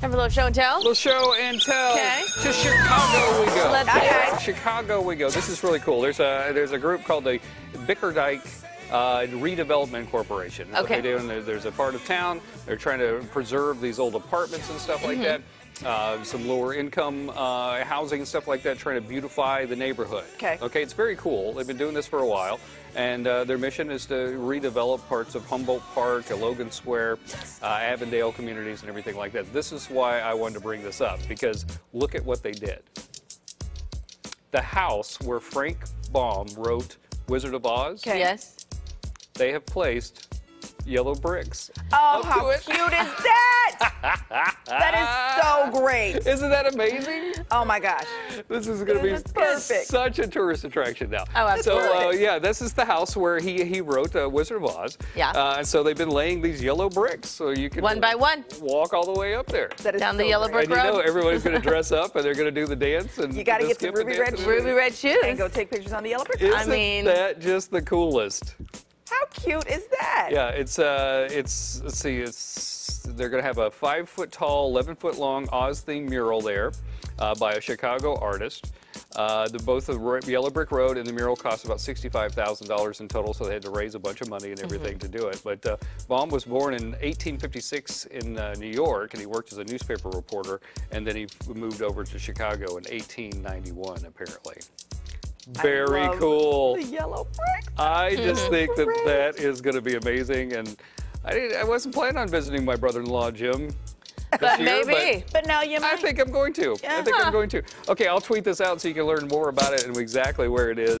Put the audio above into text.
Have a little show and tell. Little show and tell. Okay. To Chicago we go. Let's it. Chicago we go. This is really cool. There's a there's a group called the Bickerdike uh, Redevelopment Corporation. What Okay. they do, and there- there's a part of town. They're trying to preserve these old apartments and stuff like that. Uh, some lower income uh, housing and stuff like that, trying to beautify the neighborhood. Okay. Okay, it's very cool. They've been doing this for a while, and uh, their mission is to redevelop parts of Humboldt Park, uh, Logan Square, uh, Avondale communities, and everything like that. This is why I wanted to bring this up because look at what they did. The house where Frank Baum wrote Wizard of Oz, Okay. Yes. They have placed yellow bricks. Oh, up to how it. cute is that? that is so great. Isn't that amazing? Oh my gosh. This is going to be perfect. such a tourist attraction now. Oh, absolutely. So, uh, yeah, this is the house where he he wrote uh, Wizard of Oz. Yeah. Uh, and so they've been laying these yellow bricks so you can One by one. walk all the way up there. That is Down the so yellow great. brick and you know everybody's going to dress up and they're going to do the dance and You gotta get some ruby red shoes. Ruby red shoes. And go take pictures on the yellow brick. Isn't I mean- that just the coolest? How cute is that? Yeah, it's uh, it's let's see, it's they're gonna have a five foot tall, 11 foot long Oz themed mural there, uh, by a Chicago artist. Uh, the, both the Yellow Brick Road and the mural cost about $65,000 in total, so they had to raise a bunch of money and everything to do it. But uh, Baum was born in 1856 in uh, New York, and he worked as a newspaper reporter, and then he moved over to Chicago in 1891, apparently. I Very love cool. The yellow brick. I mm-hmm. just think that that is going to be amazing, and I, didn't, I wasn't planning on visiting my brother-in-law Jim. This But year, maybe. But now you may I think I'm going to. I think I'm going to. Okay, I'll tweet this out so you can learn more about it and exactly where it is.